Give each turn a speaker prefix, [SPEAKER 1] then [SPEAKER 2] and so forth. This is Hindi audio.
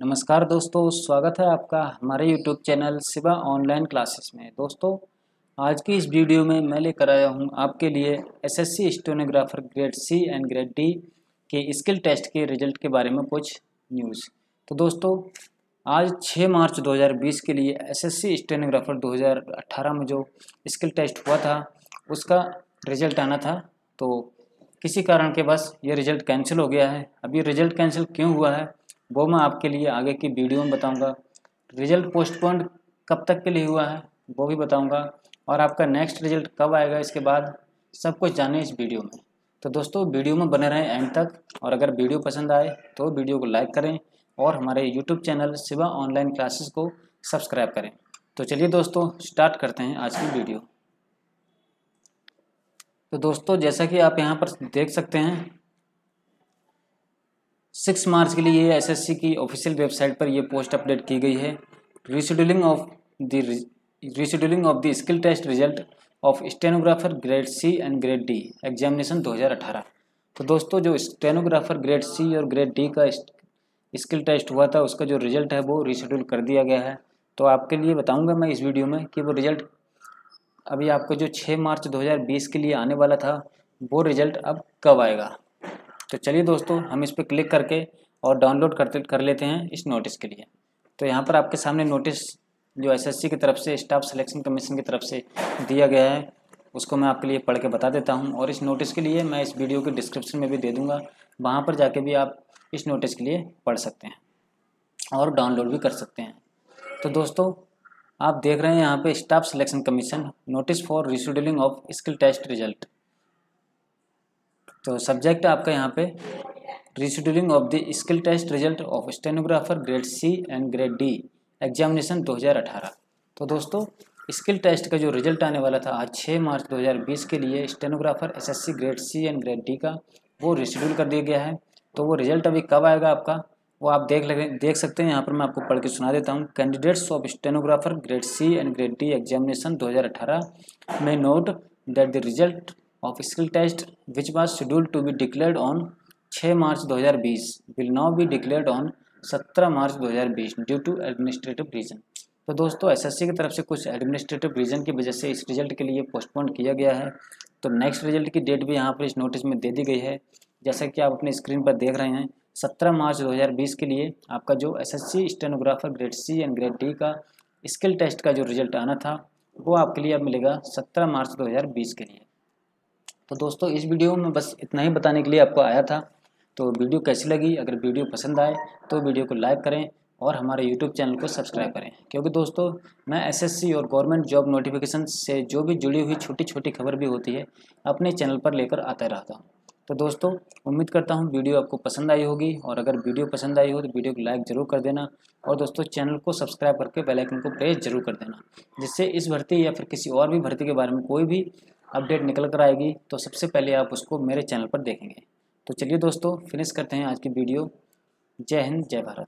[SPEAKER 1] नमस्कार दोस्तों, स्वागत है आपका हमारे YouTube channel Shiva online classes में। दोस्तों, आज की इस वीडियो में मैं लेकर आया हूँ आपके लिए SSC stenographer grade C and grade D के स्किल टेस्ट के रिज़ल्ट के बारे में कुछ न्यूज़ तो दोस्तों, आज 6 मार्च 2020 के लिए एसएससी स्टेनोग्राफर 2018 में जो स्किल टेस्ट हुआ था, उसका रिज़ल्ट आना था। तो किसी कारण के बस ये रिज़ल्ट कैंसिल हो गया है। अभी रिज़ल्ट कैंसिल क्यों हुआ है? वो मैं आपके लिए आगे की वीडियो में बताऊँगा। रिज़ल्ट पोस्टपोन कब तक के लिए हुआ है, वो भी बताऊँगा। और आपका नेक्स्ट रिज़ल्ट कब आएगा, इसके बाद सब कुछ जाने इस वीडियो में। तो दोस्तों, वीडियो में बने रहें एंड तक। और अगर वीडियो पसंद आए तो वीडियो को लाइक करें और हमारे YouTube channel Shiva online classes को सब्सक्राइब करें। तो चलिए दोस्तों, स्टार्ट करते हैं आज की वीडियो। तो दोस्तों, जैसा कि आप यहाँ पर देख सकते हैं सिक्स मार्च के लिए एसएससी की ऑफिशियल वेबसाइट पर यह पोस्ट अपडेट की गई है। Rescheduling of the rescheduling of the skill test result of stenographer grade C and grade D examination 2018 तो दोस्तों, जो स्टेनोग्राफर ग्रेड सी और ग्रेड डी का स्किल टेस्ट हुआ था, उसका जो रिज़ल्ट है, वो रीशेड्यूल कर दिया गया है। तो आपके लिए बताऊँगा मैं इस वीडियो में कि वो रिज़ल्ट अभी आपको जो 6 मार्च 2020 के लिए आने वाला था, वो रिज़ल्ट अब कब आएगा? तो चलिए दोस्तों, हम इस पर क्लिक करके और डाउनलोड करते, कर लेते हैं इस नोटिस के लिए। तो यहाँ पर आपके सामने नोटिस जो एसएससी की तरफ़ से, स्टाफ सिलेक्शन कमीशन की तरफ़ से दिया गया है, उसको मैं आपके लिए पढ़ के बता देता हूँ। और इस नोटिस के लिए मैं इस वीडियो के डिस्क्रिप्शन में भी दे दूँगा, वहाँ पर जाके भी आप इस नोटिस के लिए पढ़ सकते हैं और डाउनलोड भी कर सकते हैं। तो दोस्तों, आप देख रहे हैं यहाँ पे staff selection commission, notice for rescheduling of skill test result. तो सब्जेक्ट आपका यहाँ पे rescheduling of the skill test result of stenographer grade C and grade D examination 2018 तो दोस्तों स्किल टेस्ट का जो रिज़ल्ट आने वाला था आज 6 मार्च 2020 के लिए stenographer SSC grade C and grade D का, वो रिशेड्यूल कर दिया गया है। तो वो रिज़ल्ट अभी कब आएगा आपका, वो आप देख लगे, देख सकते हैं, यहाँ पर मैं आपको पढ़ के सुना देता हूँ। Candidates of stenographer grade C and grade D examination 2018 में note that the result of skill test which was scheduled to be declared on 6 March 2020 will now be declared on 17 March 2020 due to administrative reason तो दोस्तों एसएससी की तरफ़ से कुछ एडमिनिस्ट्रेटिव रीजन की वजह से इस रिज़ल्ट के लिए पोस्टपोन किया गया है। तो नेक्स्ट रिज़ल्ट की डेट भी यहाँ पर इस नोटिस में दे दी गई है। जैसा कि आप अपने स्क्रीन पर देख रहे हैं, सत्रह मार्च 2020 के लिए आपका जो SSC stenographer grade C and grade D का स्किल टेस्ट का जो रिज़ल्ट आना था, वो आपके लिए अब मिलेगा सत्रह मार्च 2020 के लिए। तो दोस्तों, इस वीडियो में बस इतना ही बताने के लिए आपको आया था। तो वीडियो कैसी लगी? अगर वीडियो पसंद आए तो वीडियो को लाइक करें और हमारे यूट्यूब चैनल को सब्सक्राइब करें। क्योंकि दोस्तों, मैं एसएससी और गवर्नमेंट जॉब नोटिफिकेशन से जो भी जुड़ी हुई छोटी छोटी खबर भी होती है, अपने चैनल पर लेकर आता रहता हूँ। तो दोस्तों, उम्मीद करता हूँ वीडियो आपको पसंद आई होगी और अगर वीडियो पसंद आई हो तो वीडियो को लाइक ज़रूर कर देना और दोस्तों, चैनल को सब्सक्राइब करके बेल आइकन को प्रेस ज़रूर कर देना, जिससे इस भर्ती या फिर किसी और भी भर्ती के बारे में कोई भी अपडेट निकल कर आएगी तो सबसे पहले आप उसको मेरे चैनल पर देखेंगे। तो चलिए दोस्तों फिनिश करते हैं आज की वीडियो। जय हिंद, जय भारत।